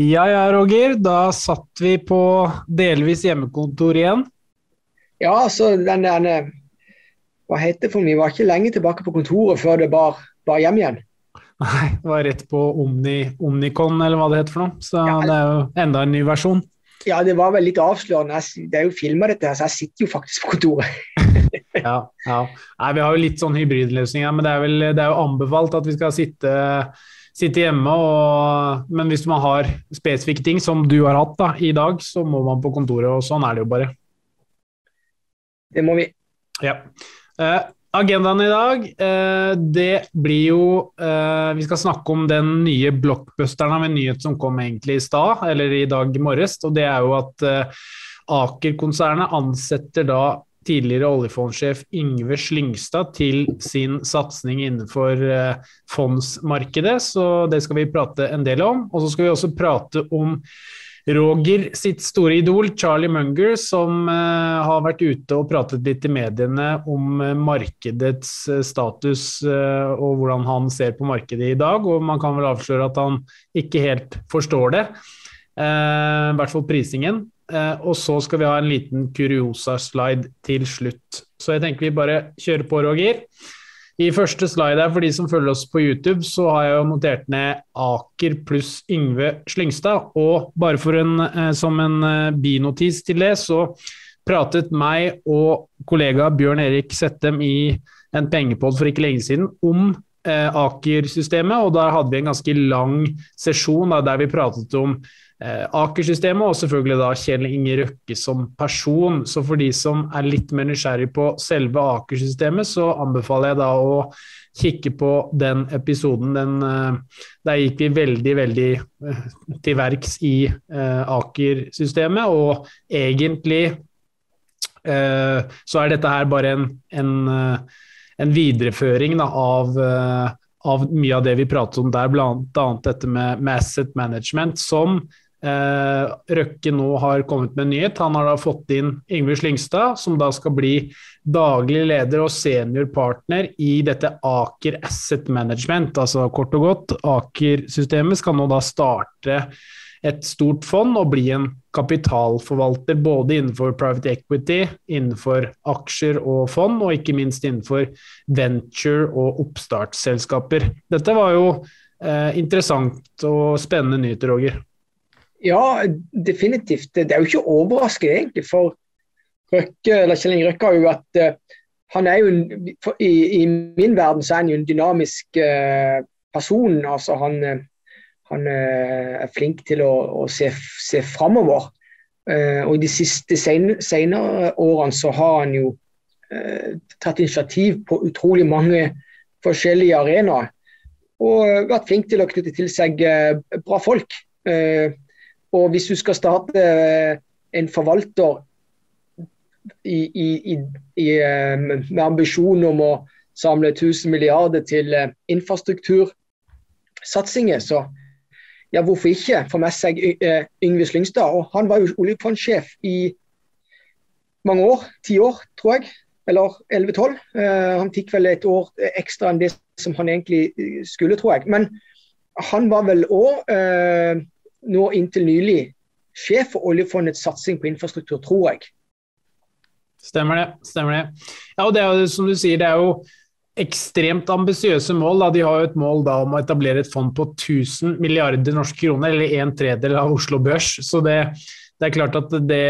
Ja ja, Roger. Da satt vi på delvis hjemmekontor igjen. Ja, så den der Hva heter det for Vi var ikke lenge tilbake på kontoret før det bar, bar hjem igjen. Nei, det var rett på Omni, Omnicon, eller hva det heter for noe. Så ja, det er jo enda en ny versjon. Ja, det var vel litt avslørende. Det er jo filma dette, her, så jeg sitter jo faktisk på kontoret. ja, ja. Nei, vi har jo litt sånn hybridløsninger, men det er, vel, det er jo anbefalt at vi skal sitte sitte hjemme. Og, men hvis man har spesifikke ting, som du har hatt da, i dag, så må man på kontoret. Og sånn er det jo bare. Det må vi. Ja. Eh, agendaen i dag, uh, det blir jo uh, Vi skal snakke om den nye blockbusteren av en nyhet som kom egentlig i stad, eller i dag morges. Og det er jo at Aker-konsernet ansetter da tidligere oljefondsjef Yngve Slyngstad til sin satsing innenfor eh, fondsmarkedet, så det skal vi prate en del om. Og så skal vi også prate om Roger sitt store idol, Charlie Munger, som uh, har vært ute og pratet litt i mediene om uh, markedets status og hvordan han ser på markedet i dag. Og man kan vel avsløre at han ikke helt forstår det. I hvert fall prisingen. Eh, og så skal vi ha en liten kuriosa-slide til slutt. Så jeg tenker vi bare kjører på, Roger. I første slide her, for de som følger oss på YouTube, så har jeg jo notert ned Aker pluss Yngve Slyngstad. Og bare for en, eh, som en eh, binotis til det, så pratet meg og kollega Bjørn Erik Settem i en pengepod for ikke lenge siden om Aker-systemet, og da hadde vi en ganske lang sesjon der vi pratet om Aker-systemet, og selvfølgelig da Kjell Inge Røkke som person. Så for de som er litt mer nysgjerrig på selve Aker-systemet, så anbefaler jeg da å kikke på den episoden. Den, eh, der gikk vi veldig, veldig eh, til verks i Aker-systemet, og egentlig så er dette her bare en, en, en videreføring da, av av mye av det vi pratet om der, bl.a. dette med, med, asset management, som Eh, Røkke nå har kommet med en nyhet. Han har da fått inn Yngve Slyngstad, som da skal bli daglig leder og seniorpartner i dette Aker Asset Management. Altså kort og godt, Aker-systemet skal nå da starte et stort fond og bli en kapitalforvalter både innenfor private equity, innenfor aksjer og fond, og ikke minst innenfor venture og oppstartsselskaper. Dette var jo eh, interessant og spennende nyheter, Roger. Ja, definitivt. Det er jo ikke overraskende, egentlig. For Røkke, eller Kjell Inge Røkke har jo at uh, han er jo i, i, min verden så er han jo en dynamisk uh, person. altså Han, uh, han er flink til å, å se, se framover. og i de siste senere årene så har han jo tatt initiativ på utrolig mange forskjellige arenaer. Og vært flink til å knytte til seg bra folk. Uh, og hvis du skal starte eh, en forvalter i, i, i, eh, med ambisjon om å samle 1000 milliarder til eh, infrastruktursatsinger, så ja, hvorfor ikke få med seg Yngve Slyngstad? Og han var jo oljefondsjef i mange år, ti år, tror jeg. Eller 11-12. han fikk vel et år ekstra enn det som han egentlig skulle, tror jeg. Men han var vel òg nå inntil nylig sjef for oljefondets satsing på infrastruktur, tror jeg. Stemmer det. stemmer det. Ja, og det er jo som du sier, det er jo ekstremt ambisiøse mål. Da. De har jo et mål da, om å etablere et fond på 1000 milliarder norske kroner, eller en tredel av Oslo Børs. Så det, det er klart at det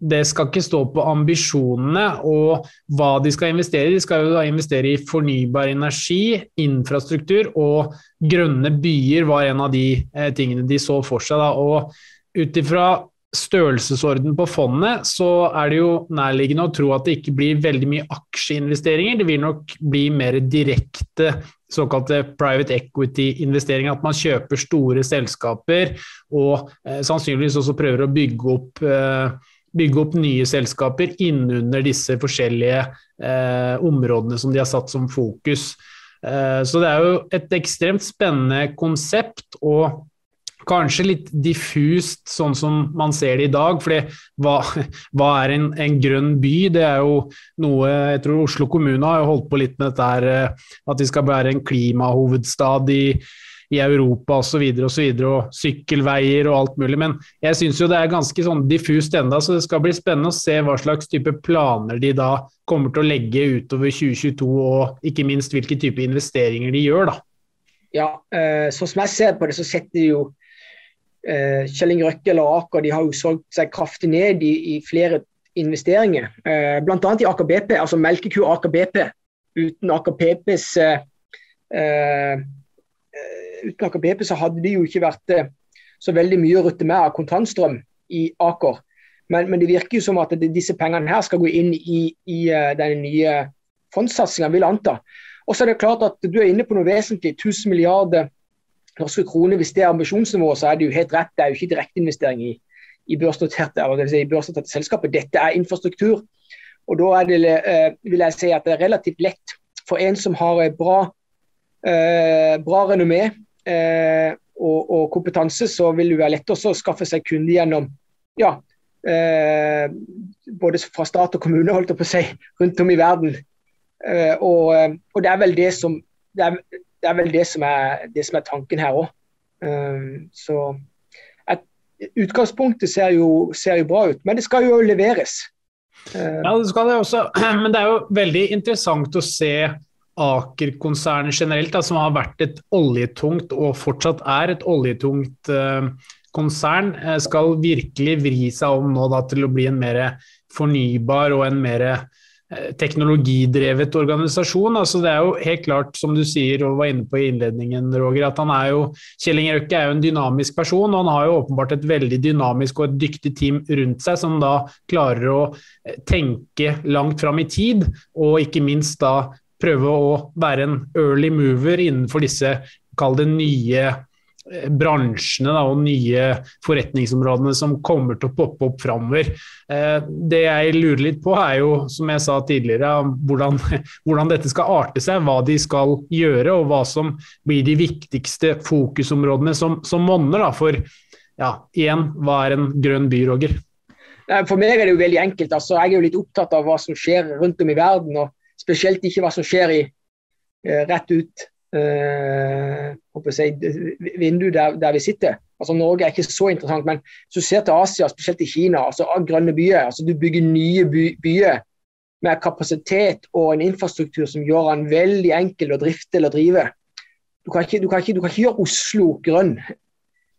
det skal ikke stå på ambisjonene og hva de skal investere i. De skal jo da investere i fornybar energi, infrastruktur og grønne byer var en av de eh, tingene de så for seg. Da. Og ut ifra størrelsesorden på fondet, så er det jo nærliggende å tro at det ikke blir veldig mye aksjeinvesteringer. Det vil nok bli mer direkte såkalte private equity-investeringer. At man kjøper store selskaper og eh, sannsynligvis også prøver å bygge opp eh, bygge opp nye selskaper innunder disse forskjellige eh, områdene som de har satt som fokus. Eh, så det er jo et ekstremt spennende konsept. og Kanskje litt diffust, sånn som man ser det i dag. fordi hva, hva er en, en, grønn by? Det er jo noe Jeg tror Oslo kommune har holdt på litt med dette her, eh, at de skal være en klimahovedstad i i Europa osv., og, så videre, og sykkelveier og alt mulig. Men jeg syns jo det er ganske sånn diffust enda, så det skal bli spennende å se hva slags type planer de da kommer til å legge utover 2022, og ikke minst hvilke type investeringer de gjør. da. Ja, eh, så som jeg ser på det, så setter jo eh, Kjell Inge Røkke eller Aker de har jo solgt seg kraftig ned i, i flere investeringer. Eh, Bl.a. i Aker BP, altså melkeku Aker BP. Uten Aker BPs eh, uten Aker BP så hadde det jo ikke vært eh, så veldig mye å rutte med av kontantstrøm i Aker. Men, men, det virker jo som at disse pengene her skal gå inn i, i den denne nye fondssatsinga, vil anta. Og så er det klart at du er inne på noe vesentlig. 1000 milliarder norske kroner. Hvis det er ambisjonsnivået, så er det jo helt rett. Det er jo ikke direkteinvestering i, i børsnoterte, det si, børsnoterte selskaper. Dette er infrastruktur. Og da er det, eh, vil jeg si at det er relativt lett for en som har bra, eh, bra renommé eh, og, og, kompetanse, så vil det være lett å skaffe seg kunder gjennom ja, eh, både fra stat og kommune holdt på å si, rundt om i verden. Eh, og, eh, og, det er vel det som, det er, det er vel det som er, det som er tanken her òg. Så utgangspunktet ser jo, ser jo, bra ut, men det skal jo leveres. Ja, det skal det også. Men det er jo veldig interessant å se Aker-konsernet generelt, da, som har vært et oljetungt og fortsatt er et oljetungt uh, konsern, uh, skal virkelig vri seg om nå da, til å bli en mer fornybar og en mer Eh, teknologidrevet organisasjon. Altså det er jo helt klart, som du sier og var inne på i innledningen, Roger, at han er jo Kjell Inge Røkke er jo en dynamisk person, og han har jo åpenbart et veldig dynamisk og et dyktig team rundt seg, som da klarer å eh, tenke langt fram i tid, og ikke minst da prøve å være en early mover innenfor disse, det nye Eh, bransjene da, og nye forretningsområdene som kommer til å poppe opp framover. Eh, det jeg lurer litt på, er jo, som jeg sa tidligere, hvordan, hvordan, dette skal arte seg. Hva de skal gjøre, og hva som blir de viktigste fokusområdene som, som monner. For ja, igjen, hva er en grønn by, Roger? For meg er det jo veldig enkelt. Altså, jeg er jo litt opptatt av hva som skjer rundt om i verden, og spesielt ikke hva som skjer i, eh, rett ut uh, si, vinduet der, der, vi sitter. Altså Norge er ikke så interessant, men hvis du ser til Asia, spesielt i Kina, altså grønne byer, altså du bygger nye by, byer med kapasitet og en infrastruktur som gjør den veldig enkel å drifte eller drive. Du kan ikke, du kan ikke, du kan ikke gjøre Oslo grønn.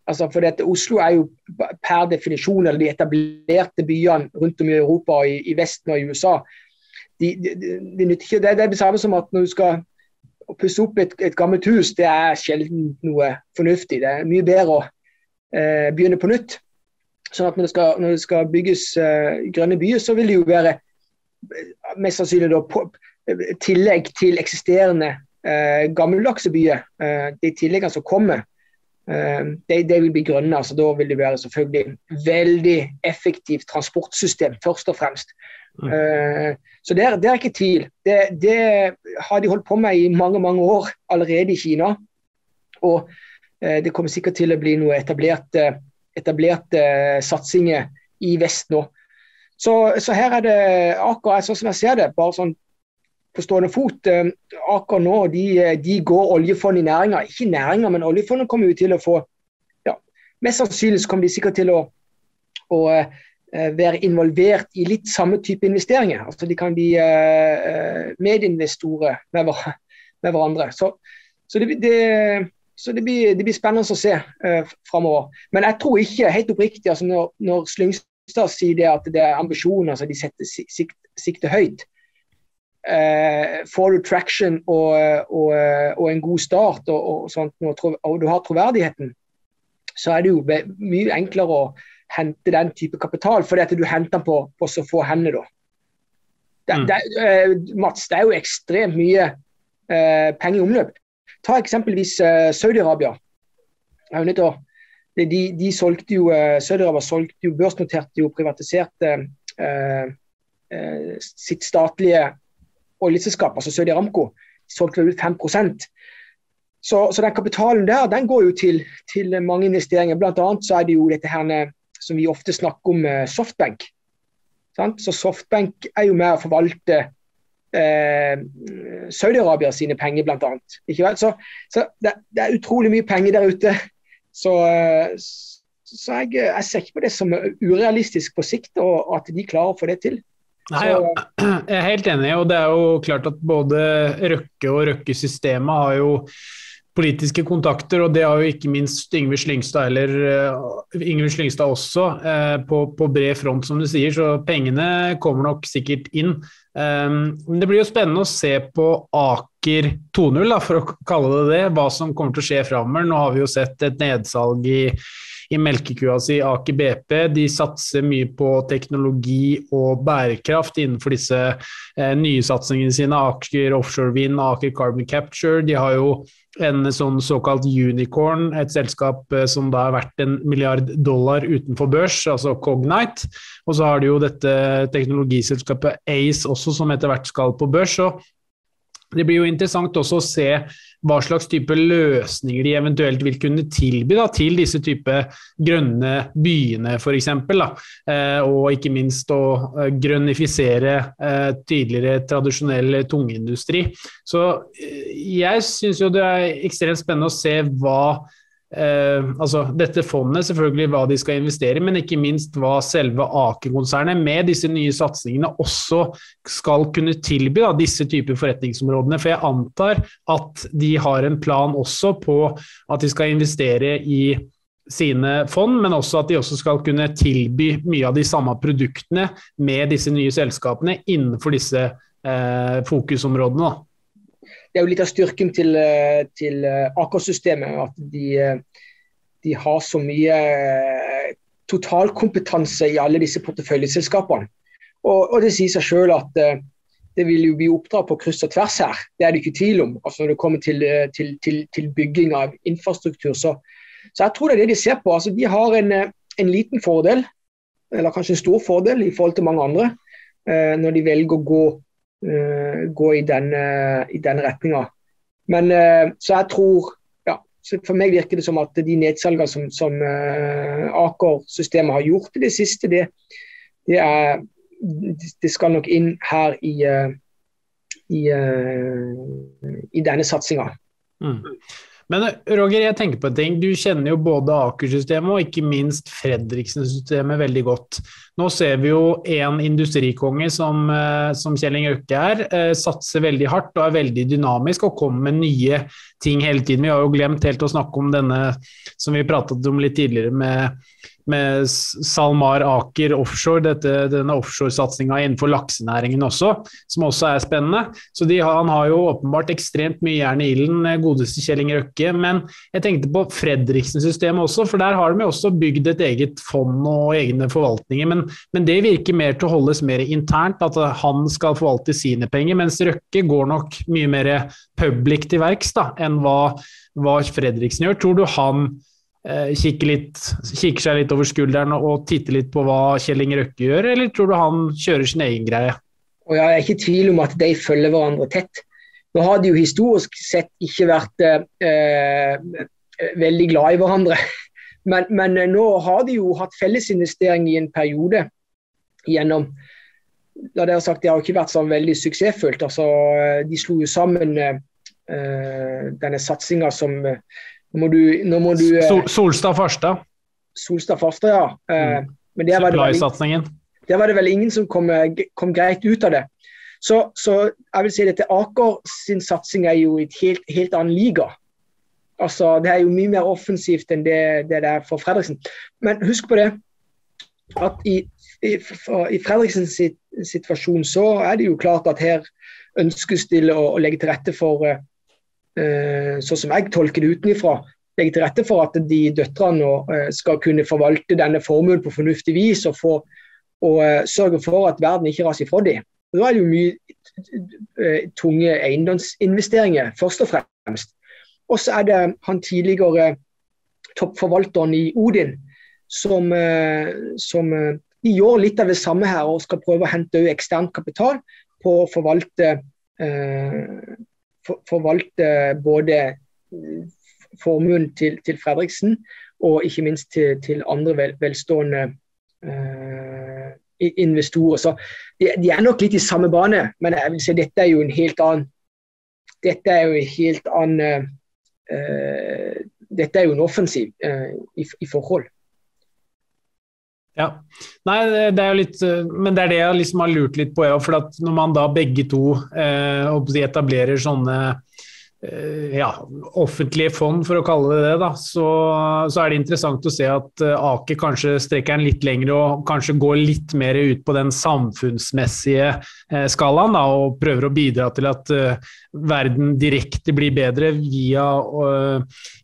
Altså for dette, Oslo er jo per definisjon eller de etablerte byene rundt om i Europa, i, i Vesten og i USA. De, de, de, de, det, er det samme som at når du skal pusse opp et, et, gammelt hus det er sjelden noe fornuftig. Det er mye bedre å eh, begynne på nytt. Sånn at når det skal, når det skal bygges eh, grønne byer, så vil det jo være eh, mest sannsynlig da, på, tillegg til eksisterende eh, gammeldagse byer. Eh, de tilleggene som kommer, eh, de, de, vil bli grønne. altså Da vil det være selvfølgelig veldig effektivt transportsystem, først og fremst. Uh, så det er, det er, ikke tvil. Det, det, har de holdt på med i mange mange år allerede i Kina. Og uh, det kommer sikkert til å bli noe etablerte, etablerte satsinger i vest nå. Så, så, her er det akkurat sånn som jeg ser det, bare sånn på stående fot. Aker nå de, de går oljefond i næringa. Ikke næringa, men oljefondet kommer jo til å få ja, Mest sannsynlig kommer de sikkert til å, å Eh, være involvert i litt samme type investeringer. Altså De kan bli uh, medinvestorer med, med, hverandre. Så, så, det, det, så det, blir, det, blir, spennende å se uh, framover. Men jeg tror ikke, helt oppriktig, altså når, når Slyngstad sier det at det er ambisjoner, altså de setter sikt, sikte høyt. Uh, får du traction og, og, og, en god start, og, og, sånt, og du har troverdigheten, så er det jo mye enklere å hente den type kapital, fordi at du henter den på, på så få hender. da. Det, mm. det, uh, Mats, det er jo ekstremt mye uh, penger i omløp. Ta eksempelvis uh, Saudi-Arabia. De, de, solgte jo Saudi-Arabia solgte jo, børsnoterte jo, privatiserte sitt statlige oljeselskap, altså Saudi Aramco. De solgte vel ut 5 så, så den kapitalen der den går jo til, til mange investeringer. Blant annet så er det jo dette her som vi ofte snakker om softbank. Sant? Så softbank er jo med å forvalte eh, Saudi-Arabia sine penger, bl.a. Så, så det, det, er utrolig mye penger der ute. Så, så jeg, jeg, ser ikke på det som urealistisk på sikt, og at de klarer å få det til. Nei. Jeg er helt enig, og det er jo klart at både Røkke og Røkke-systemet har jo politiske kontakter, og det har jo ikke minst Yngve Slyngstad eller uh, Yngve Slyngstad også uh, på, på, bred front, som du sier. Så pengene kommer nok sikkert inn. Um, men det blir jo spennende å se på Aker 2.0, for å kalle det det, hva som kommer til å skje framover. Nå har vi jo sett et nedsalg i i melkekua si Aker BP. De satser mye på teknologi og bærekraft innenfor disse eh, nye satsingene sine. Aker Offshore Wind, Aker Carbon Capture. De har jo en sånn såkalt unicorn, et selskap eh, som da er verdt en milliard dollar utenfor børs, altså Cognite. Og så har de jo dette teknologiselskapet Ace også, som etter hvert skal på børs. Og det blir jo interessant også å se hva slags type løsninger de eventuelt vil kunne tilby da, til disse type grønne byene f.eks. Eh, og ikke minst å eh, grønnifisere eh, tidligere tradisjonell tungindustri. Så eh, jeg syns jo det er ekstremt spennende å se hva Eh, altså dette fondet, selvfølgelig hva de skal investere i, men ikke minst hva selve Aker-konsernet med disse nye satsingene også skal kunne tilby da, disse typer forretningsområdene. For jeg antar at de har en plan også på at de skal investere i sine fond, men også at de også skal kunne tilby mye av de samme produktene med disse nye selskapene innenfor disse eh, fokusområdene. Da det er jo litt av styrken til, eh, til eh, Aker-systemet. At de, eh, de, har så mye totalkompetanse i alle disse porteføljeselskapene. Og, og det sier seg selv at det vil jo bli oppdrag på kryss og tvers her. Det er det ikke tvil om. Altså når det kommer til, til, til, bygging av infrastruktur. Så, så, jeg tror det er det de ser på. Altså de har en, en, liten fordel, eller kanskje en stor fordel i forhold til mange andre, når de velger å gå gå i den, uh, i den retninga. Men uh, så jeg tror ja, For meg virker det som at de nedsalgene som, som Aker-systemet har gjort i det siste, det, det, er, det skal nok inn her i, i, i denne satsinga. Mm. Men Roger, jeg tenker på en ting. Du kjenner jo både Aker-systemet og ikke minst Fredriksen-systemet veldig godt. Nå ser vi jo en industrikonge som, eh, som Kjell Inge Røkke er, eh, satser veldig hardt og er veldig dynamisk og kommer med nye ting hele tiden. Vi har jo glemt helt å snakke om denne som vi pratet om litt tidligere med med SalMar Aker offshore, dette, denne offshoresatsinga innenfor laksenæringen også, som også er spennende. Så de, Han har jo åpenbart ekstremt mye jern i ilden, eh, godeste Kjell Inge Røkke. Men jeg tenkte på Fredriksen-systemet også, for der har de også bygd et eget fond og egne forvaltninger. Men, men, det virker mer til å holdes mer internt, at han skal forvalte sine penger. Mens Røkke går nok mye mer public til verks da, enn hva, hva Fredriksen gjør. Tror du han kikker, litt, kikker, seg litt over skulderen og titter litt på hva Kjell Inge Røkke gjør, eller tror du han kjører sin egen greie? Og Jeg er ikke i tvil om at de følger hverandre tett. Nå har de jo historisk sett ikke vært eh, eh veldig glad i hverandre. Men, men, eh, nå har de jo hatt fellesinvestering i en periode gjennom da har sagt, Det har ikke vært så veldig suksessfullt. Altså, de slo jo sammen eh, denne satsinga som nå må du, nå må du Sol, Solstad Farstad. Solstad Farstad, ja. Eh, mm. Men der var, vel, der var det vel ingen som kom, eh, kom greit ut av det. Så, så, jeg vil si at Aker sin satsing er jo i et helt, helt annen liga. Altså, Det er jo mye mer offensivt enn det, det er for Fredriksen. Men husk på det at i, i, i Fredriksens situasjon så er det jo klart at her ønskes det å, å legge til rette for uh, Eh, sånn som jeg tolker det utenfra, legge til rette for at de døtrene eh, skal kunne forvalte denne formuen på fornuftig vis og, få, og eh, sørge for at verden ikke raser ifra dem. Da er det jo mye tunge eiendomsinvesteringer, først og fremst. Og så er det han tidligere toppforvalteren i Odin som, som gjør litt av det samme her og skal prøve å hente ekstern kapital på å forvalte forvalte både mm, formuen til, til, Fredriksen og ikke minst til, til andre vel, velstående uh, investorer. Så de, de, er nok litt i samme bane, men jeg vil si dette er jo en helt annen Dette er jo en helt annen uh, Dette er jo en offensiv uh, i, i, forhold. Ja. Nei, det er jo litt Men det er det jeg liksom har lurt litt på, for at når man da begge to eh, etablerer sånne Eh, ja, offentlige fond, for å kalle det det, da, så, så, er det interessant å se at eh, Aker kanskje strekker den litt lenger og kanskje går litt mer ut på den samfunnsmessige eh, skalaen da, og prøver å bidra til at verden direkte blir bedre via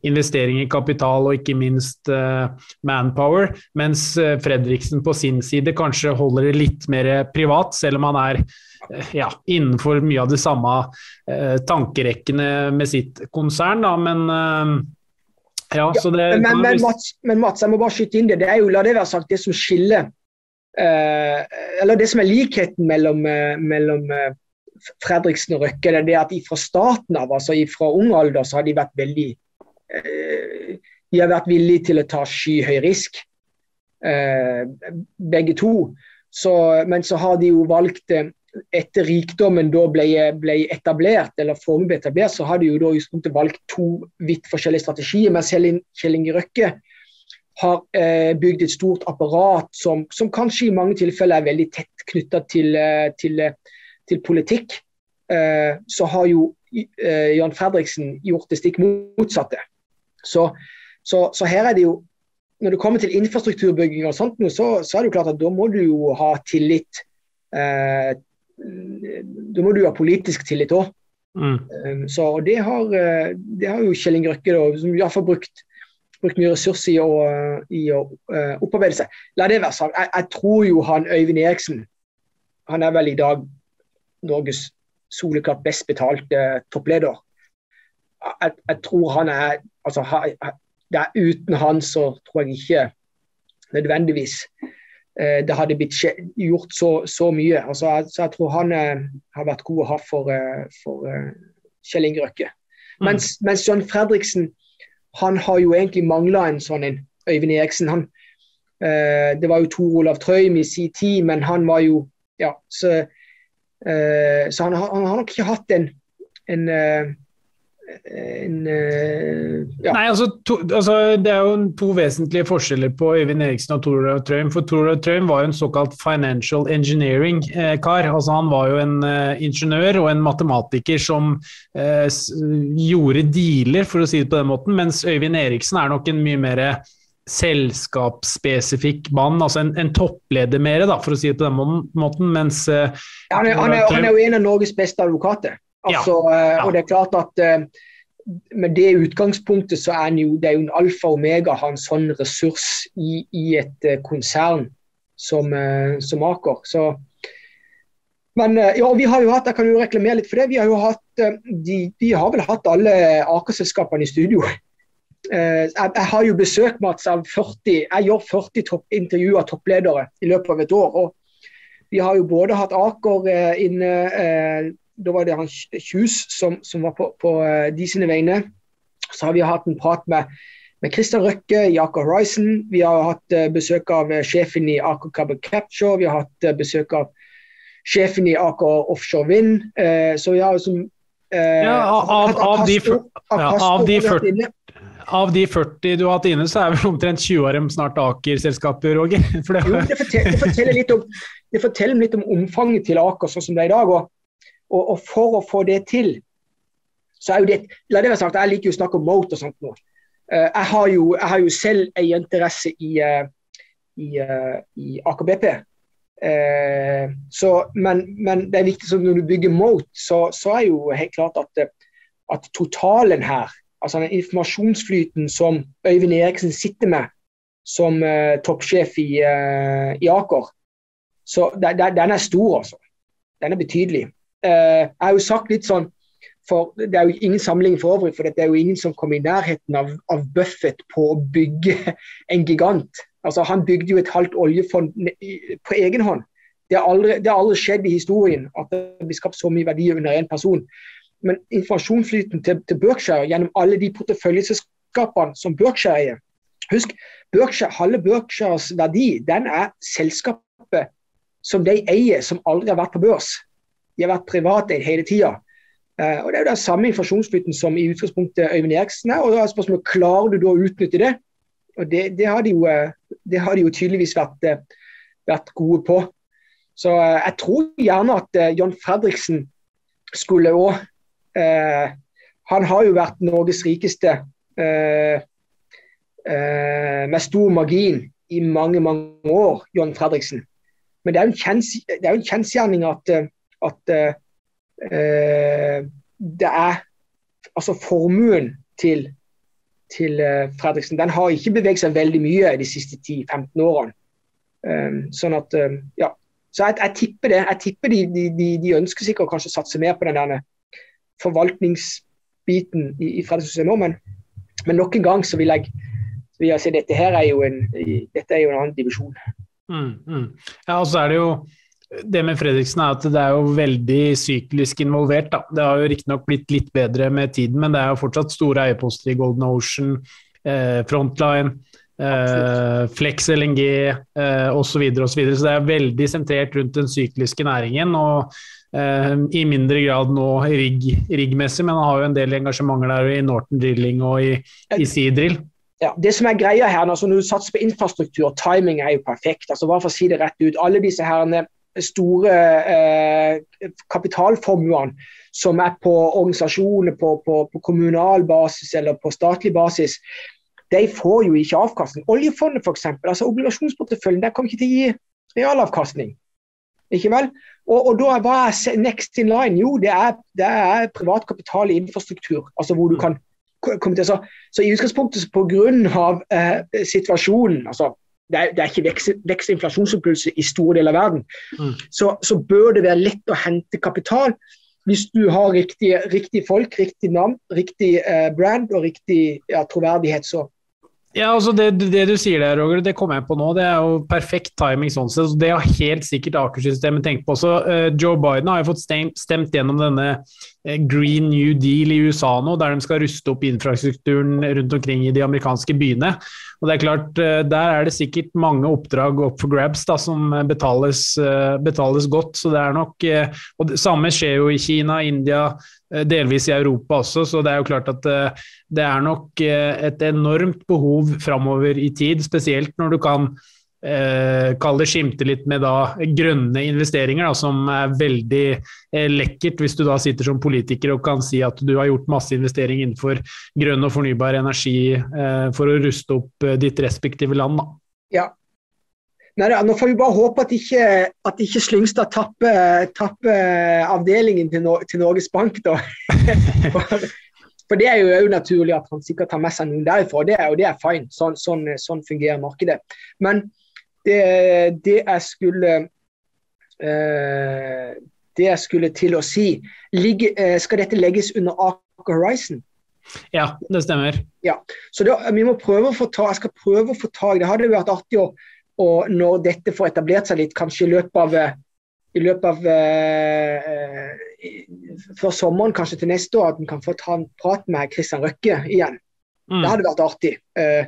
investering i kapital og ikke minst manpower, mens Fredriksen på sin side kanskje holder det litt mer privat, selv om han er ja, innenfor mye av de samme eh, tankerekkene med sitt konsern, da, men eh, ja, så det ja, men, men, Mats, men, Mats, jeg må bare skyte inn det. Det er jo, la det være sagt, det som skiller eh, Eller det som er likheten mellom, eh, mellom eh, Fredriksen og Røkke, det er det at fra starten av, altså fra ung alder, så har de vært veldig eh, De har vært villige til å ta skyhøy risk, begge to. Så, men så har de jo valgt etter rikdommen da ble, ble, etablert, eller formen ble etablert, så har de jo da i valgt to vidt forskjellige strategier. Mens Kjell Inge Røkke har eh, bygd et stort apparat som, som, kanskje i mange tilfeller er veldig tett knytta til, eh, til, til, politikk. Eh, så har jo eh, Jan Fredriksen gjort det stikk motsatte. Så, så, så, her er det jo Når det kommer til infrastrukturbygging og sånt, så, så er det jo klart at da må du jo ha tillit eh, da må du ha politisk tillit òg. Mm. Um, så det har, eh, det har jo Kjell Inge Røkke da, som iallfall brukt, brukt mye ressurser i å, i å uh, opparbeide seg. La det være sagt. Jeg, jeg, tror jo han Øyvind Eriksen Han er vel i dag Norges soleklart best betalte toppleder. Jeg, jeg, tror han er altså, det er Uten han så tror jeg ikke nødvendigvis Eh, det hadde blitt gjort så, så mye. Altså, så jeg tror han eh, har vært god å ha for, eh, for Kjell Inge Røkke. Mm. Mens, mens, John Fredriksen han har jo egentlig mangla en sånn en Øyvind Eriksen. Han, eh, det var jo Tor Olav Trøim i sin tid, men han var jo ja, Så, eh, så han, han, har nok ikke hatt en, en eh, en, uh, ja. Nei, altså, to, altså, Det er jo to vesentlige forskjeller på Øyvind Eriksen og Tor Olav Trøim. For Tor Olav Trøim var jo en såkalt financial engineering-kar. Eh, altså, han var jo en uh, ingeniør og en matematiker som uh, gjorde dealer, for å si det på den måten. Mens Øyvind Eriksen er nok en mye mer selskapsspesifikk mann, altså en, en, toppleder mer, da, for å si det på den måten. Mens ja, han, er, han, er, han, er, jo en av Norges beste advokater. Altså, ja. Ja. Og det er klart at med det utgangspunktet så er jo, det er jo en alfa og omega å ha en sånn ressurs i, i et uh, konsern som, som Aker. Så, men ja, vi har jo hatt, jeg kan jo reklamere litt for det, vi har jo hatt, de, de har vel hatt alle Aker-selskapene i studio. Jeg, jeg, har jo besøkt Mats av 40, jeg gjør 40 topp, intervjuer av toppledere i løpet av et år. og Vi har jo både hatt Aker inne da var det han Kjus som, som var på, på, eh, de sine vegne. Så har vi hatt en prat med, med Christian Røkke i Aker Horizon. Vi har hatt uh, besøk av uh, sjefen i Aker Carbon Capture. Vi har hatt besøk av sjefen i Aker Offshore Wind. så vi har liksom ja, av, de, ja, av, de 40, av de 40 du har hatt inne, så er vel omtrent 20 av dem snart Aker-selskaper, Roger? Det, jo, det, forteller, det, forteller om, det forteller litt om omfanget til Aker sånn som det er i dag. Og og, og, for å få det til, så er jo det La det være sagt, jeg liker jo å snakke om mote og sånt nå. Uh, jeg, har jo, jeg, har jo, selv en interesse i, uh, i, uh, i Aker BP. Så, men, men, det er viktig når du bygger mote, så, så, er jo helt klart at, at totalen her, altså den informasjonsflyten som Øyvind Eriksen sitter med som toppsjef i, i Aker, så den, den er stor, altså. Den er betydelig. Eh, jeg har jo sagt litt sånn for Det er jo ingen sammenligning for øvrig, for det er jo ingen som kom i nærheten av, av Buffett på å bygge en gigant. Altså Han bygde jo et halvt oljefond på egen hånd. Det har aldri, aldri skjedd i historien at det blir skapt så mye verdier under én person. Men informasjonsflyten til, til, Berkshire gjennom alle de porteføljeselskapene som Berkshire eier Husk, Berkshire, halve Berkshires verdi den er selskapet som de eier, som aldri har vært på børs. De har vært privateid hele tida. Uh, og Det er jo den samme informasjonsflyten som i utgangspunktet Øyvind Eriksen er. og da er spørsmålet, Klarer du da å utnytte det? Og Det, det, har, de jo, det har, de jo, tydeligvis vært, vært gode på. Så uh, jeg tror gjerne at uh, John Fredriksen skulle òg Han har jo vært Norges rikeste med stor margin i mange, mange år, John Fredriksen. Men det er jo en kjensgjerning at, at eh, det er altså formuen til, til uh, Fredriksen den har ikke beveget seg veldig mye de siste 10-15 årene. Um, sånn at, um, ja. Så jeg, jeg, tipper det. Jeg tipper de, de, de, ønsker sikkert kanskje å satse mer på den der forvaltningsbiten i, i Fredriksen men, men nok en gang så vil jeg, vil jeg si dette her er jo en, dette er jo en annen divisjon. Mm, mm. Ja, og så er det jo det med Fredriksen er at det er jo veldig syklisk involvert. Da. Det har jo riktignok blitt litt bedre med tiden, men det er jo fortsatt store eierposter i Golden Ocean, eh, Frontline, eh, Flex LNG eh, osv. Så, så, videre. så det er veldig sentrert rundt den sykliske næringen. og eh, i mindre grad nå rigg, riggmessig, men han har jo en del engasjementer der i Norton Drilling og i, i Seadrill. Ja, det som er greia her, altså Når du satser på infrastruktur, timing er jo perfekt. altså bare for å si det rett ut, Alle disse herrene store eh, kapitalformuene som er på organisasjoner på, på, på, kommunal basis eller på statlig basis, de får jo ikke avkastning. Oljefondet f.eks., altså obligasjonsporteføljen, der kommer ikke til å gi realavkastning. Ikke vel? Og, og da hva er next in line? Jo, det er, det er privat kapital i infrastruktur. altså hvor du kan komme til Så, så i utgangspunktet pga. Eh, situasjonen, altså det er, det er, ikke vekst, vekst- og inflasjonsimpulser i store deler av verden, mm. så, så, bør det være lett å hente kapital hvis du har riktige, riktige folk, riktig navn, riktig eh, brand og riktig ja, troverdighet. Så ja, altså det, det, du sier der, Roger, det kommer jeg på nå. Det er jo perfekt timing sånn sett. Det har helt sikkert Aker-systemet tenkt på også. Uh, Joe Biden har jo fått stemt, gjennom denne uh, Green New Deal i USA nå, der de skal ruste opp infrastrukturen rundt omkring i de amerikanske byene. Og det er klart, uh, Der er det sikkert mange oppdrag opp for grabs da, som betales, betales godt. så det er nok, og Det samme skjer jo i Kina, India, Eh, delvis i Europa også, så det er jo klart at eh, det er nok eh, et enormt behov framover i tid, spesielt når du kan eh, kalle det skimte litt med da grønne investeringer, da, som er veldig eh, lekkert hvis du da sitter som politiker og kan si at du har gjort masse investering innenfor grønn og fornybar energi eh, for å ruste opp ditt respektive land. Da. Ja, Nei, Nå får vi bare håpe at ikke, at ikke Slyngstad tapper, tapper avdelingen til, no, til, Norges Bank. da. for, for, det er jo, jo naturlig at han sikkert tar med seg noen derifra. Det er, og det er fine. Sånn, sånn, sånn fungerer markedet. Men det, det jeg skulle eh, Det jeg skulle til å si ligge, eh, Skal dette legges under Aker Horizon? Ja, det stemmer. Ja, så da, vi må prøve å få ta, Jeg skal prøve å få tak Det hadde vært artig å og når dette får etablert seg litt, kanskje i løpet av, i løpet av uh, Før sommeren, kanskje til neste år, at en kan få ta en prat med Christian Røkke igjen. Mm. Det hadde vært artig. Uh,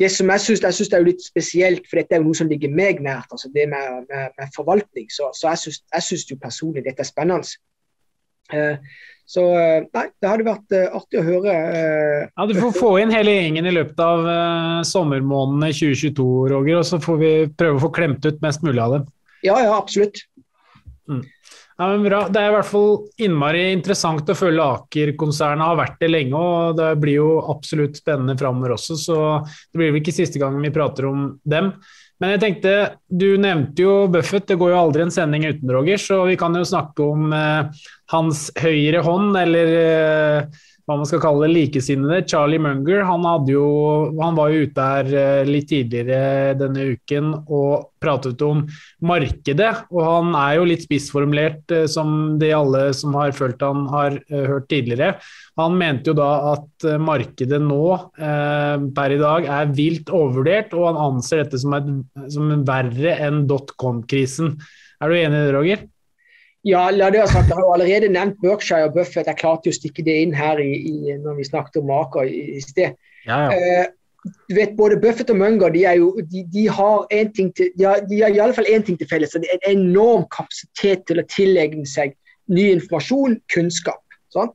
det som jeg syns, jeg synes det er jo litt spesielt, for dette er jo noe som ligger meg nært, altså det med, med, med forvaltning. Så, så jeg syns jo personlig dette er spennende. Uh, så eh, nei, det hadde vært uh, artig å høre. Uh, ja, Du får få inn hele gjengen i løpet av sommermånedene 2022, Roger. Og så får vi prøve å få klemt ut mest mulig av dem. Ja, ja, absolutt. Mm. Ja, men bra. Det er i hvert fall innmari interessant å følge Aker-konsernet. Har vært det lenge, og det blir jo absolutt spennende framover også. Så det blir vel ikke siste gang vi prater om dem. Men jeg tenkte, du nevnte jo Buffett, det går jo aldri en sending uten, Roger, så vi kan jo snakke om eh, hans høyre hånd, eller eh, hva man skal kalle det, likesinnede. Charlie Munger han, jo, han var jo ute her eh, litt tidligere denne uken og pratet om markedet. Og han er jo litt spissformulert, eh, som de alle som har følt han har hørt tidligere. Han mente jo da at markedet nå eh, per i dag er vilt overvurdert, og han anser dette som, et, som verre enn dotcom-krisen. Er du enig i det, Roger? Ja, la det ha sagt, Jeg har jo allerede nevnt Berkshire og Buffett. Jeg klarte jo å stikke det inn her i, i, når vi snakket om maker i, i sted. Ja, ja. Uh, du vet, Både Buffett og Munger de, jo, de, de har en ting til, de har, de har i alle fall én ting til felles. Det er en enorm kapasitet til å tilegne seg ny informasjon, kunnskap. Sånn?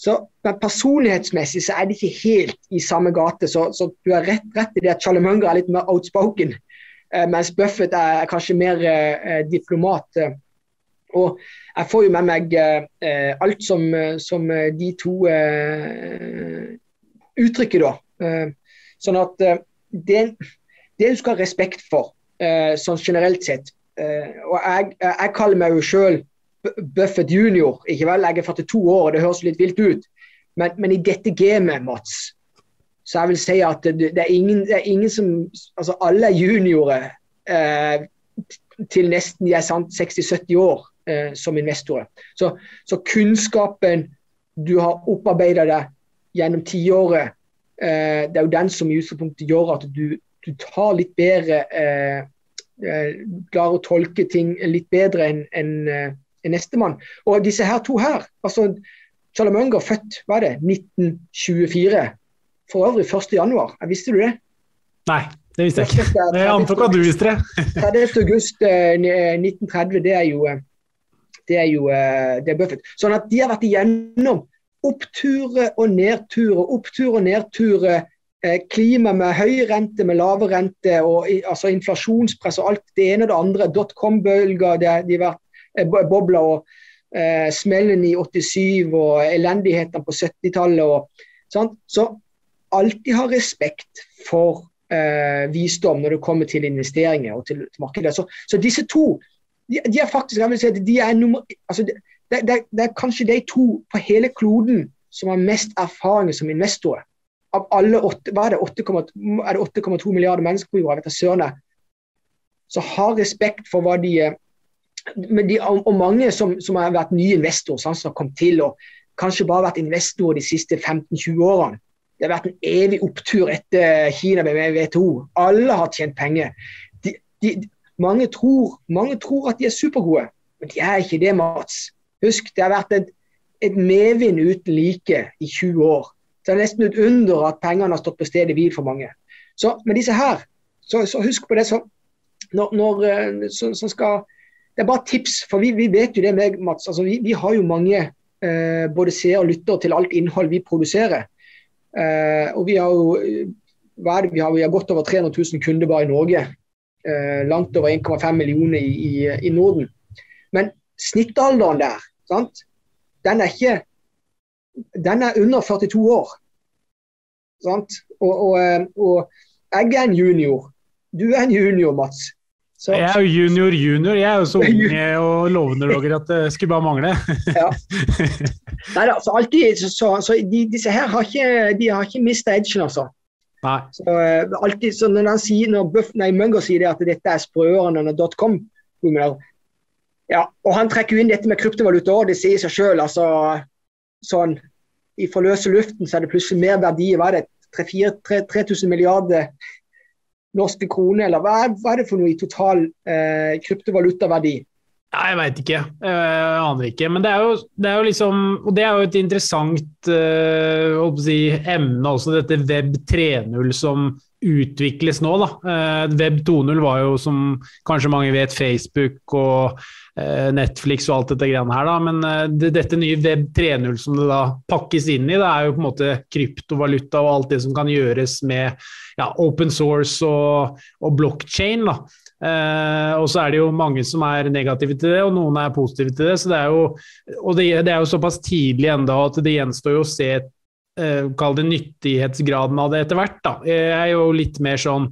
Så, men Personlighetsmessig så er det ikke helt i samme gate. Så, så du har rett, rett, i det at Charlie Munger er litt mer outspoken, Uh, mens Buffett er kanskje mer uh, diplomat. Eh. Og jeg får jo med meg eh, alt som, som, de to eh, uttrykker, da. sånn at det, det, du skal ha respekt for, sånn generelt sett Og jeg, jeg kaller meg jo sjøl Buffett junior. Ikke vel, jeg er 42 år, og det høres litt vilt ut. Men, men i dette gamet, Mats, så jeg vil si at det, det, er, ingen, det er, ingen, som Altså alle er juniorer eh, til nesten de er 60-70 år eh, som investorer. Så, så, kunnskapen du har opparbeida deg gjennom tiåret, eh, det er jo den som i utgangspunktet gjør at du, du tar litt bedre eh, eh Klarer å tolke ting litt bedre enn en, en nestemann. Og disse her to her, altså Charlie født hva er det, 1924. For øvrig 1.1. Visste du det? Nei, det visste jeg ikke. Jeg antok at du visste det. 30. august 1930, det er jo det er jo det er Buffett. Sånn at de har vært igjennom oppturer og nedturer, oppturer og nedturer. Klima med høy rente, med lave rente, og altså inflasjonspress og alt det ene og det andre. Dotcom-bølger, de har vært bobler og eh, smellen i 87 og elendighetene på 70-tallet. Så alltid ha respekt for eh, visdom når det kommer til investeringer og til, til markedet. Så, så, disse to de, de, er faktisk, jeg vil si de er nummer, altså det, det, det, er kanskje de to på hele kloden som har mest erfaring som investorer. Av alle 8, hva er det, 8,2 milliarder mennesker på jorda, vet søren Så ha respekt for hva de de, og mange som, som, har vært nye investorer, sånn, som har kommet til og kanskje bare vært investorer de siste 15-20 årene. Det har vært en evig opptur etter Kina med WTO. Alle har tjent penger. De, de, mange, tror, mange, tror, at de er supergode, men de er ikke det, Mats. Husk, det har vært et, et medvind uten like i 20 år. Så det er nesten et under at pengene har stått på stedet hvil for mange. Så med disse her, så, så husk på det. som når, når, eh, så, så skal det er bare tips, for vi, vi vet jo det meg, Mats. Altså, vi, vi, har jo mange eh, både seere og lyttere til alt innhold vi produserer. Eh, og vi har jo hva er det vi har? Vi har godt over 300 000 kunder bare i Norge. Eh, langt over 1,5 millioner i, i, i, Norden. Men snittalderen der, sant? den er ikke Den er under 42 år. Sant? Og, og, eh, og jeg er en junior. Du er en junior, Mats. Så, jeg er jo junior junior. Jeg er jo så unge og lovende Roger, at det skulle bare mangle. ja. Nei da, så alltid så, så de, disse her har ikke, de har ikke mista edgen, altså. Så, uh, alltid, så når, han sier, når Buff, nei, Munger sier det at dette er sprøere enn .com, ja, og han trekker inn dette med kryptovaluta òg, det sier seg sjøl. Altså, sånn, I forløse luften så er det plutselig mer verdi. Hva er det? 3000 milliarder norske kroner, eller hva er, hva er, det for noe i total eh, kryptovalutaverdi? Ja, jeg veit ikke. Jeg aner ikke. Men det er jo, det er jo liksom Og det er jo et interessant uh, si, emne også, dette Web 3.0 som utvikles nå. Da. Uh, Web 2.0 var jo, som kanskje mange vet, Facebook og uh, Netflix og alt dette greiene her. Da. Men det, dette nye Web 3.0 som det da pakkes inn i, det er jo på en måte kryptovaluta og alt det som kan gjøres med ja, open source og, og blockchain. Da. Eh, og så er det jo mange som er negative til det, og noen er positive til det. Så det er jo, og det, det er jo såpass tidlig enda at det gjenstår jo å se eh, Kall det nyttighetsgraden av det etter hvert. Da. Jeg er jo litt mer sånn,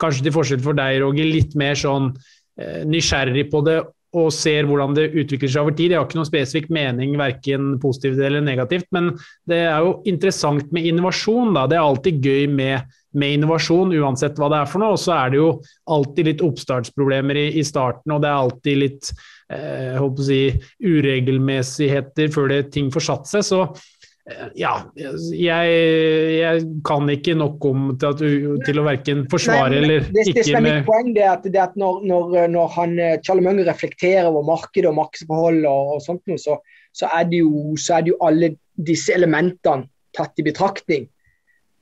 kanskje til forskjell for deg, Roger, litt mer sånn eh, nysgjerrig på det og ser hvordan det utvikler seg over tid. Jeg har ikke noen spesifikk mening verken positivt eller negativt, men det er jo interessant med innovasjon. Da. Det er alltid gøy med med innovasjon, uansett hva det er for noe. Og så er det jo alltid litt oppstartsproblemer i, i starten, og det er alltid litt eh, si, uregelmessigheter før det, ting får satt seg. Så eh, ja, jeg, jeg, kan ikke nok om til, at, til å verken forsvare Nei, eller det, ikke det som er mitt poeng det er at, det at når, når, når, han, eh, Charlie Munger reflekterer over markedet og markedsforhold og, og sånt, så, så, er jo, så er det jo alle disse elementene tatt i betraktning.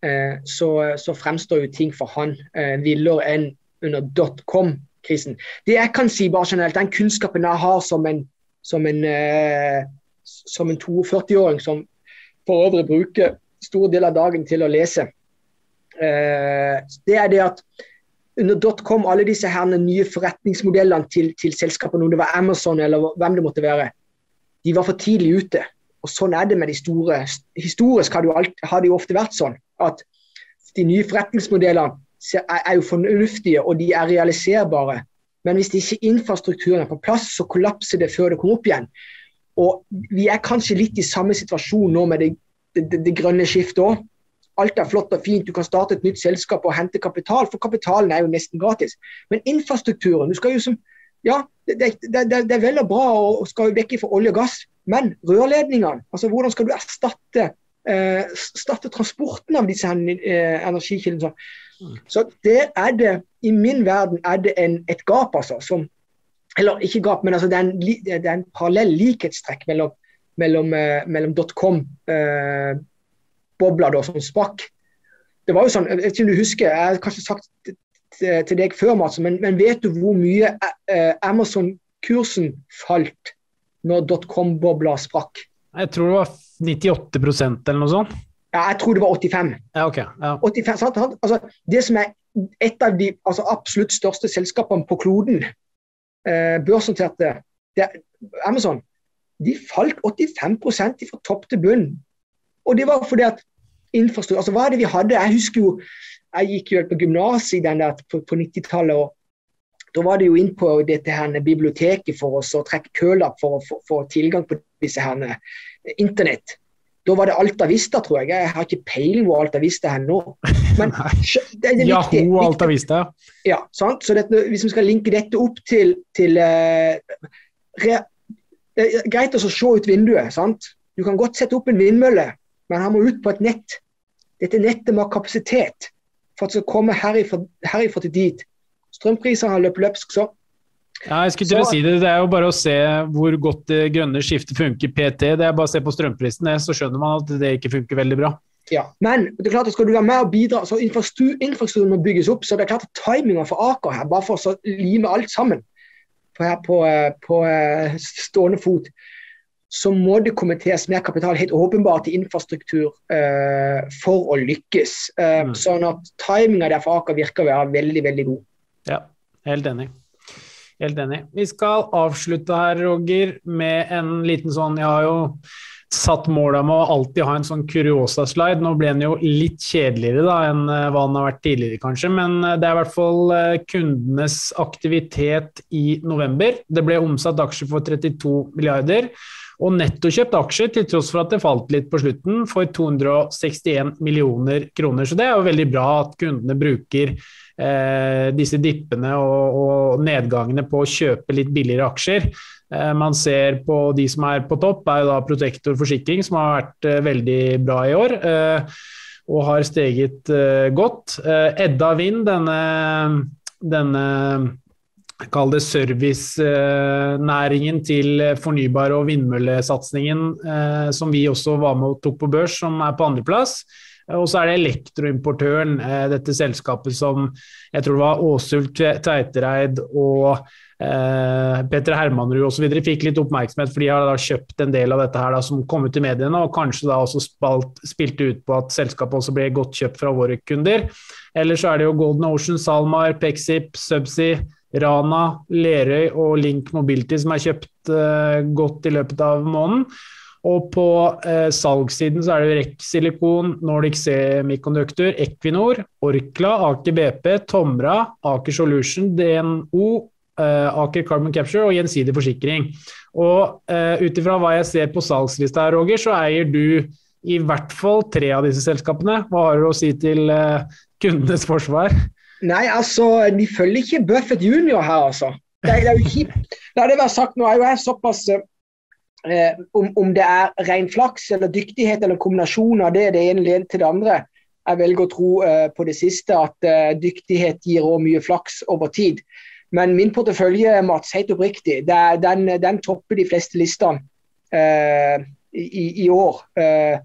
Eh, så, så, fremstår jo ting for han eh, villere enn under dotcom-krisen. Det jeg kan si bare generelt, den kunnskapen jeg har som en, som en, eh, som en 42-åring som for øvrig bruker stor del av dagen til å lese, det er det at under dotcom, alle disse her nye forretningsmodellene til, til selskapene, om det var Amazon eller hvem det måtte være, de var for tidlig ute. Og Sånn er det med de store. Historisk har det jo, alt, har det jo ofte vært sånn at de nye forretningsmodellene er jo fornuftige og de er realiserbare. Men hvis ikke infrastrukturen er på plass, så kollapser det før det kommer opp igjen. Og Vi er kanskje litt i samme situasjon nå med det, det, det grønne skiftet òg. Alt er flott og fint, du kan starte et nytt selskap og hente kapital, for kapitalen er jo nesten gratis. Men infrastrukturen du skal jo som, Ja, det, det, det er vel og bra å skal vekk fra olje og gass, men rørledningene, altså hvordan skal du erstatte, eh, erstatte transporten av disse eh, energikildene? Så det er det, i min verden er det en, et gap, altså. Som, eller ikke gap, men altså det, er en, det er en parallell likhetstrekk mellom, mellom, eh, mellom dotcom-bobla eh, som sprakk. Det var jo sånn, jeg vet ikke om du husker, jeg har kanskje sagt til, deg før, Mats, men, men, vet du hvor mye uh, Amazon-kursen falt når dotcom-bobla sprakk? Jeg tror det var 98% eller noe sånt. Ja, jeg tror det var 85. Ja, ok. Ja. 85 altså, det som er et av de altså, absolutt største selskapene på kloden, eh, børsnoterte, Amazon, de falt 85% fra topp til bunn. Og det var fordi at infrastruktur altså Hva er det vi hadde? Jeg husker jo jeg gikk jo på gymnaset på, på 90-tallet. og Da var det jo inn på dette her biblioteket for oss å trekke kølapp for å få tilgang på disse her internett. Da var det Alta Vista, tror jeg. Jeg har ikke peiling hvor Alta Vista er nå. Men det, er. Yahoo Alta Vista. Ja, sant? Så dette, Hvis vi skal linke dette opp til, til uh, re, Det er greit å se ut vinduet. sant? Du kan godt sette opp en vindmølle, men han må ut på et nett. Dette nettet må ha kapasitet for at det skal komme herifra, herifra til dit. Strømprisene har løpt løpsk, så ja, jeg skulle til å si Det det er jo bare å se hvor godt det grønne skiftet funker PT. Det er bare å se på strømprisen, så skjønner man at det ikke funker veldig bra. Ja, Men det er klart at skal du være med og bidra, så infrastrukturen må bygges opp. så det er klart at Timinga for Aker her, bare for å lime alt sammen på, på, eh, på eh, stående fot, så må det kommenteres mer kapital helt åpenbart til infrastruktur uh, for å lykkes. Uh, mm. Sånn at timinga der for Aker virker å være veldig, veldig god. Ja, helt enig. Helt enig. Vi skal avslutte her, Roger, med en liten sånn Jeg har jo satt mål om å alltid ha en sånn kuriosa-slide. Nå ble den jo litt kjedeligere da enn eh, hva den har vært tidligere, kanskje. Men eh, det er i hvert fall eh, kundenes aktivitet i november. Det ble omsatt aksjer for 32 milliarder. Og nettokjøpt aksjer, til tross for at det falt litt på slutten, for 261 millioner kroner. Så det er jo veldig bra at kundene bruker eh, disse dippene og, og, nedgangene på å kjøpe litt billigere aksjer. Eh, man ser på de som er på topp, er jo da Protektor forsikring, som har vært eh, veldig bra i år. Eh, og har steget eh, godt. Eh, Edda Vind, denne, denne Kall det servicenæringen til fornybar- og vindmøllesatsingen, som vi også var med og tok på børs, som er på andreplass. Og så er det elektroimportøren, eh, dette selskapet som jeg tror det var Åsul Tveitereid og eh, Petter Hermanrud osv. fikk litt oppmerksomhet, for de har da kjøpt en del av dette her da, som kom ut i mediene, og kanskje da også spalt, spilte ut på at selskapet også ble godt kjøpt fra våre kunder. Eller så er det jo Golden Ocean, SalMar, Pexip, Subsea. Rana, Lerøy og Link Mobility som er kjøpt uh, godt i løpet av måneden. Og på eh, salgssiden så er det REC Silikon, Nordic Semiconductor, Equinor, Orkla, Aker BP, Tomra, Aker Solution, DNO, eh, Aker Carbon Capture og Gjensidig Forsikring. Og eh, ut ifra hva jeg ser på salgslista her, Roger, så eier du i hvert fall tre av disse selskapene. Hva har du å si til eh, kundenes forsvar? Nei, altså, de følger ikke Buffett junior her, altså. Det det er jo kjipt. La det være sagt, nå er jo jeg såpass eh, om, om, det er ren flaks eller dyktighet eller kombinasjon av det, det ene leder til det andre. Jeg velger å tro eh, på det siste at eh, dyktighet gir også mye flaks over tid. Men min portefølje Mats, helt oppriktig, den, den, topper de fleste listene eh, i, i, år. Eh,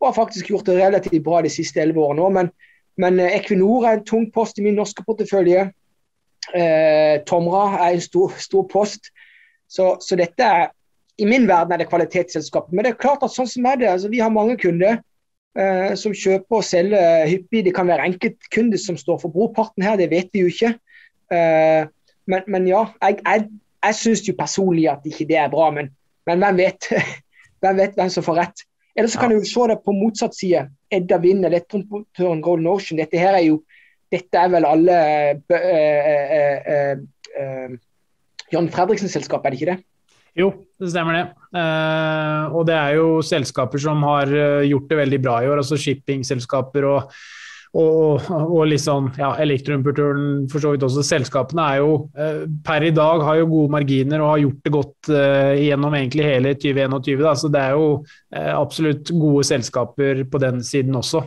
og har faktisk gjort det relativt bra de siste elleve årene. Men, men Equinor er en tung post i min norske portefølje. Eh, Tomra er en stor, stor post. Så, så, dette er I min verden er det kvalitetsselskap. Men det er klart at sånn som er det, altså, vi har mange kunder eh, som kjøper og selger hyppig. Det kan være enkeltkunder som står for brorparten her, det vet vi jo ikke. Eh, men, men, ja, jeg, jeg, jeg syns jo personlig at ikke det er bra. Men, men hvem vet? hvem vet hvem som får rett? Eller så kan du se det på motsatt side. Edda Wind, elektronportøren Golden Ocean. Dette her er jo dette er vel alle øh, øh, øh, Jan Fredriksen-selskap, er det ikke det? Jo, det stemmer det. Uh, og det er jo selskaper som har gjort det veldig bra i år. Altså shippingselskaper og, og, og liksom, ja, elektroimportøren for så vidt også. Selskapene er jo uh, per i dag har jo gode marginer og har gjort det godt uh, gjennom egentlig hele 2021. Da. Så det er jo absolutt gode selskaper på den siden også.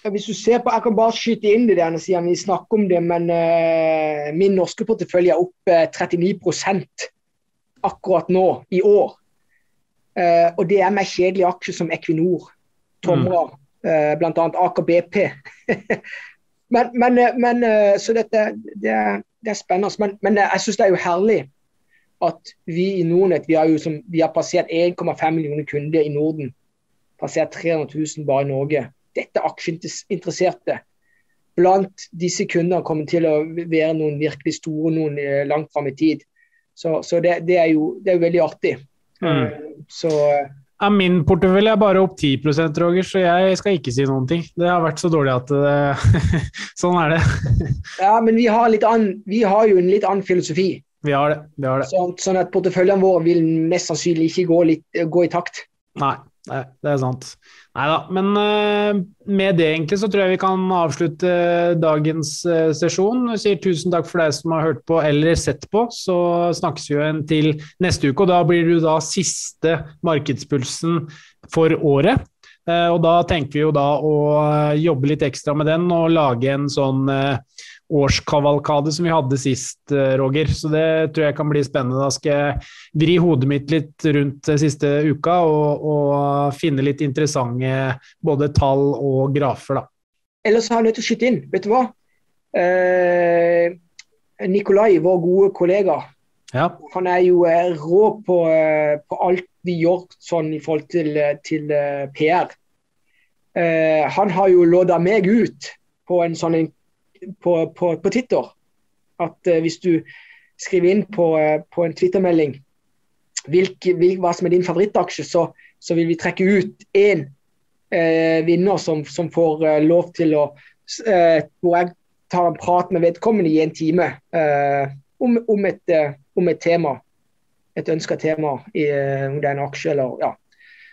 Hvis du ser på, Jeg kan bare skyte inn det der siden vi snakker om det, men min norske portefølje er opp uh, 39 akkurat nå, i år. Uh, og det er med kjedelige aksjer som Equinor, Tomra, mm. uh, bl.a. Aker BP. men, men, men så dette det er, det er spennende. Men, men jeg syns det er jo herlig at vi i Nordnett vi har, jo som, vi har passert 1,5 millioner kunder i Norden. Passert 300 000 bare i Norge dette aksjeinteresserte blant disse kundene kommer til å være noen virkelig store noen eh, langt fram i tid. Så, så det, det, er jo, det, er jo, veldig artig. Mm. Eh, så ja, min portefølje er bare opp 10% Roger, så jeg skal ikke si noen ting. Det har vært så dårlig at det, Sånn er det. ja, men vi har, an, vi har, jo en litt annen filosofi. Vi har det. Vi har det. Så, sånn at porteføljene våre vil mest sannsynlig ikke gå, litt, gå i takt. Nei, det er sant. Nei da, men uh, med det egentlig så tror jeg vi kan avslutte dagens uh, sesjon. Jeg sier tusen takk for deg som har hørt på eller sett på. Så snakkes vi jo en til neste uke, og da blir du da siste markedspulsen for året. Uh, og da tenker vi jo da å jobbe litt ekstra med den og lage en sånn årskavalkade som vi hadde sist, eh, Roger. Så det tror jeg kan bli spennende. Da skal jeg vri hodet mitt litt rundt siste uka og, og finne litt interessante både tall og grafer, da. Ellers har jeg nødt til å skyte inn. Vet du hva? Eh, Nikolai, vår gode kollega, ja. han er jo eh, rå på, eh, på, alt vi gjør sånn i forhold til, til PR. Eh, han har jo lodda meg ut på en sånn på, på, på Twitter at uh, hvis du skriver inn på, uh, på en Twitter-melding hva som er din favorittaksje, så, så, vil vi trekke ut én uh, vinner som, som får lov til å Hvor jeg tar en prat med vedkommende i en time om, om, et, om, et, tema. Et ønska tema, i, om en aksje eller ja.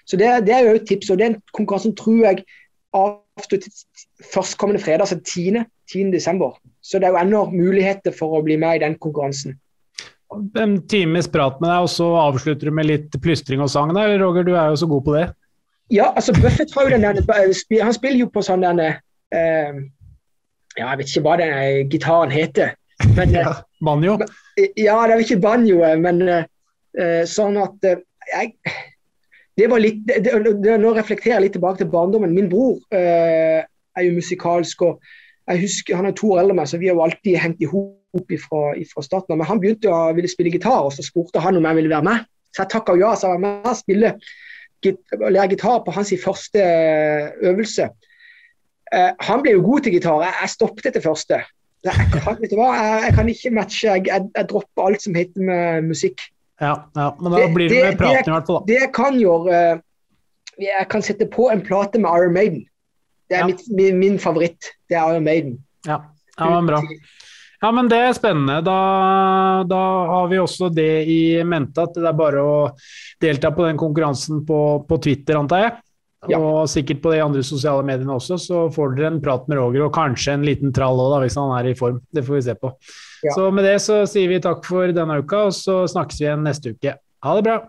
Så det, det er jo et tips. og Den konkurransen tror jeg avsluttes førstkommende fredag, altså 10. 10. desember. Så det er jo ennå muligheter for å bli med i den konkurransen. En times prat med deg, og så avslutter du med litt plystring og sang. Der. Roger, du er jo så god på det. Ja, altså Buffett har jo den der, Han spiller jo på sånn den eh, Ja, jeg vet ikke hva den gitaren heter. Men, ja, banjo? Ja, det er jo ikke banjo, men eh, sånn at eh, jeg det var litt, det, det, Nå reflekterer jeg litt tilbake til barndommen. Min bror eh, er jo musikalsk. og jeg husker, Han er to år eldre enn meg, så vi har jo alltid hengt i hop fra starten av. Men han begynte å ville spille gitar, og så spurte han om jeg ville være med. Så jeg takka ja, så jeg var med og spille og lære gitar på hans første eh, øvelse. Eh, han ble jo god til gitar. Jeg, jeg stoppet etter første. Jeg kan, vet du hva? Jeg, jeg kan ikke matche. Jeg, jeg, jeg, dropper alt som heter med musikk. Ja, ja men da blir det med praten i hvert fall. Det jeg kan gjøre eh, Jeg kan sette på en plate med Iron Maiden. Det er ja. mitt, min, min, favoritt. Det er Iron Maiden. Ja, ja men bra. Ja, men Det er spennende. Da, da, har vi også det i mente at det er bare å delta på den konkurransen på, på Twitter, antar jeg. Ja. Og sikkert på de andre sosiale mediene også, så får dere en prat med Roger, og kanskje en liten trall òg, hvis han er i form. Det får vi se på. Ja. Så med det så sier vi takk for denne uka, og så snakkes vi igjen neste uke. Ha det bra.